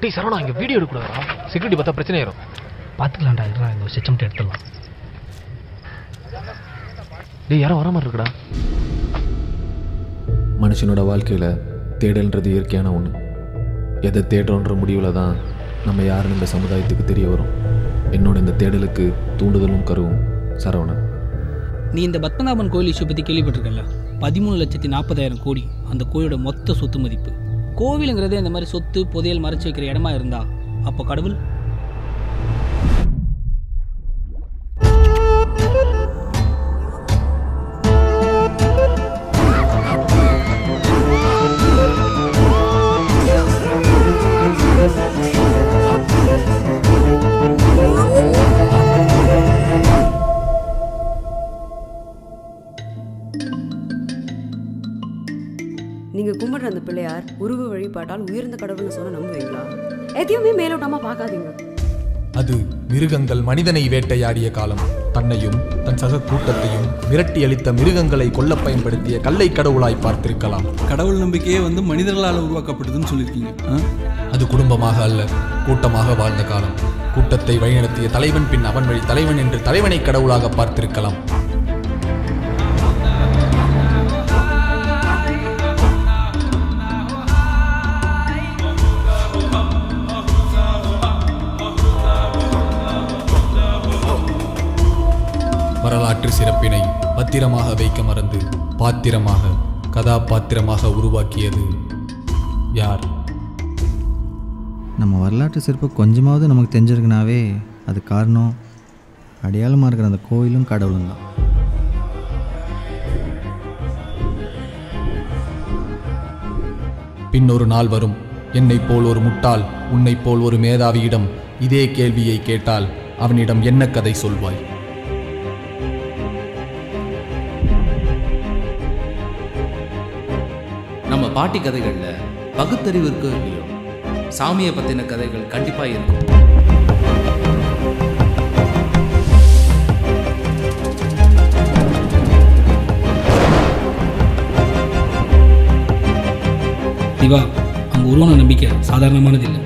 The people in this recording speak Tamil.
டேய் சரவணா இங்க வீடியோ எடுக்கூடாதா செக்யூரிட்டி பார்த்தா பிரச்சனை ஆயிரும். பார்த்துக்கலாம்டா இருடா இந்த மட்டும் எடுத்துடலாம். டேய் யாரும் வர மாதிரி இருக்குடா. மனுஷனோட வாழ்க்கையில் தேடல்ன்றது இயற்கையான ஒன்று எதை தேடுறோன்ற முடிவில் தான் நம்ம யாருன்னு இந்த சமுதாயத்துக்கு தெரிய வரும். என்னோட இந்த தேடலுக்கு தூண்டுதலும் கருவும் சரவணன் நீ இந்த பத்மநாபன் கோயில் இஷ்யூ பற்றி கேள்விப்பட்டிருக்கல பதிமூணு லட்சத்தி நாற்பதாயிரம் கோடி அந்த கோயிலோட மொத்த சொத்து மதிப்பு. கோவிலுங்கிறதே இந்த மாதிரி சொத்து புதையல் மறைச்சு வைக்கிற இடமா இருந்தா அப்போ கடவுள் நீங்க கும்பிடுற அந்த பிள்ளையார் உருவ வழிபாட்டால் உயர்ந்த கடவுள்னு சொன்ன நம்புவீங்களா? எதையுமே மேலோட்டமா பார்க்காதீங்க. அது மிருகங்கள் மனிதனை வேட்டையாடிய காலம். தன்னையும் தன் சக கூட்டத்தையும் மிரட்டி அளித்த மிருகங்களை கொல்ல பயன்படுத்திய கல்லை கடவுளாய் பார்த்திருக்கலாம். கடவுள் நம்பிக்கையே வந்து மனிதர்களால் உருவாக்கப்பட்டதுன்னு சொல்லியிருக்கீங்க? அது குடும்பமாக அல்ல கூட்டமாக வாழ்ந்த காலம். கூட்டத்தை வழிநடத்திய தலைவன் பின் அவன் வழி தலைவன் என்று தலைவனை கடவுளாக பார்த்திருக்கலாம். வரலாற்று சிறப்பினை பத்திரமாக வைக்க மறந்து பாத்திரமாக கதாபாத்திரமாக உருவாக்கியது யார்? நம்ம வரலாற்று சிறப்பு கொஞ்சமாவது நமக்கு தெரிஞ்சிருக்குனாவே அது காரணம் அடையாளமாக இருக்கிற அந்த கோயிலும் கடவுளும் தான். பின்னொரு நாள் வரும். என்னைப் போல் ஒரு முட்டாள் உன்னைப் போல் ஒரு மேதாவியிடம் இதே கேள்வியை கேட்டால் அவனிடம் என்ன கதை சொல்வாய்? பாட்டி கதைகளில் பகுத்தறிவு இருக்கோ இல்லையோ? சாமியை பற்றின கதைகள் கண்டிப்பாக இருக்கும். சிவா அங்கே உருவான நம்பிக்கை சாதாரணமானது இல்லை